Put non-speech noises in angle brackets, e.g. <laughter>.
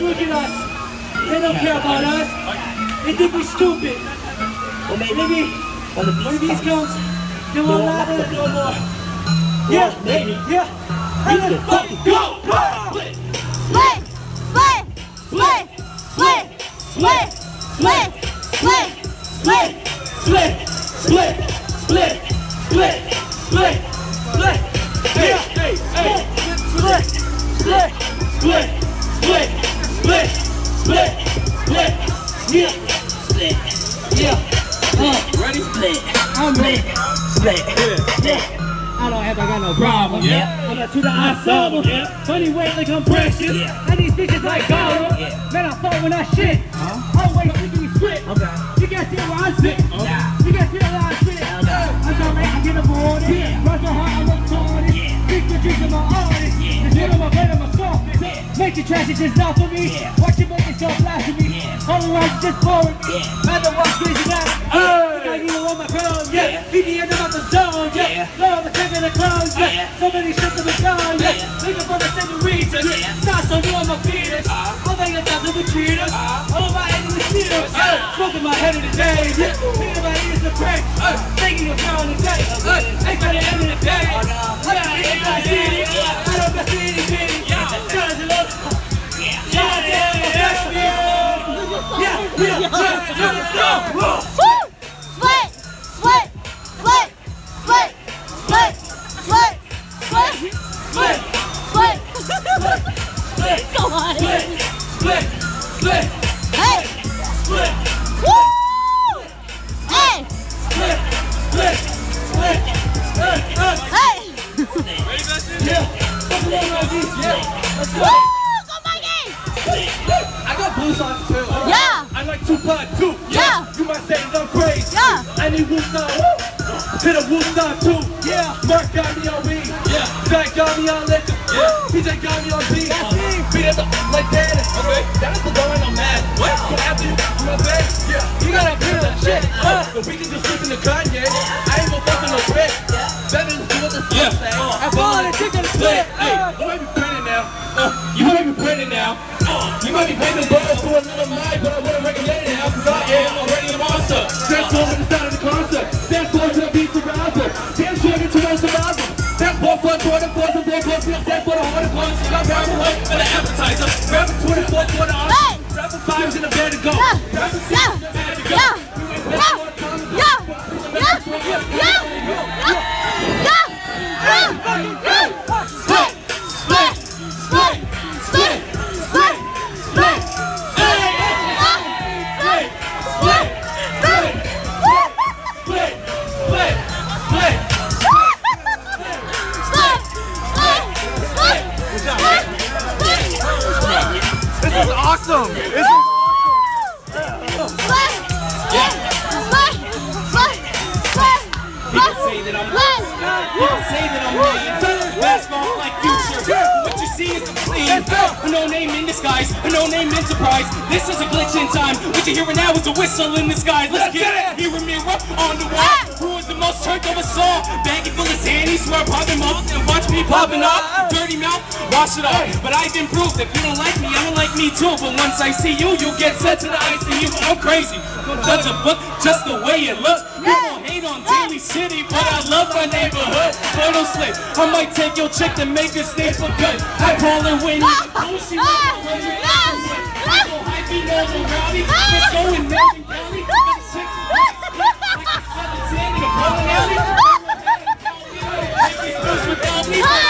Look at us. They don't care about us. They think we're stupid. Well, maybe, Maybe when the one of beats these come, comes, they won't laugh at it no more. Yeah, maybe. yeah. Can let's fucking go. Split, split, split, split, split, split, split, split. Split, split, split, split, split, split. Hey, hey. Split, split, split, split, Yeah, split, yeah. Uh, ready? Split, I'm ready. split. Yeah. I don't ever got no problem. Yeah. I'm a to the ensemble. Yeah. Funny way like I'm precious. Yeah. And these bitches like gold. Yeah. Man, I fall when I shit. Always thinking you split. Okay. You can't see where I sit. Yeah. You can't see where I sit. Okay. I'm trying to make it get aboard it. Yeah. Run so hard, I look toward it. Yeah. Think the dreams of my artist. Yeah. Just put on my plate, I'm a soft Yeah. Make the trash, it's just not for me. Yeah. Watch it make it so blasphemy. I don't like just boring. Yeah. I don't walk crazy now. Yeah. I need to want my crown. Yeah. beat the end of the zone. Yeah. Love the king and the crown. Yeah. So many shots of the gun. Yeah. Looking for the senorita. Yeah. Not so new on my feet. Uh. Uh-huh. All they got to do is treat. Uh. All of my enemies need us. Uh-huh. Smoking my head in the day. Yeah. Yeah. Let's woo! go. Go Mikey! I got blue socks too. Yeah. I like Tupac too. Yeah. You might say I'm crazy. Yeah. I need Wu Song. Hit a Wu Song too. Yeah. Mark got me on weed. Yeah. Jack got me on liquor. Yeah. TJ got me on beat. Beat it up like that. Okay. the boy boy flip that for the hundred. Got hook for the appetizer. Rapper 24 for the honor. Rapper fives in the bed to go. Basketball like future. What you see is the clean. A no name in disguise. A no name enterprise. This is a glitch in time. What you're hearing now is a whistle in the sky. Let's get it. Here a mirror on the wall. Ah! Who is the most turned over soul? Baggy full of sand. He swear popping mouth and watch me popping up. Dirty mouth. Wash it off. But I've improved. If you don't like me, I don't like me too. But once I see you, you'll get sent to the ICU. I'm crazy. Don't judge a book just the way it looks hate on Daly City, but I love my neighborhood. Photo slip, I might take your chick to make this stay for good. I call her when you <laughs> know she went to Legend I rowdy,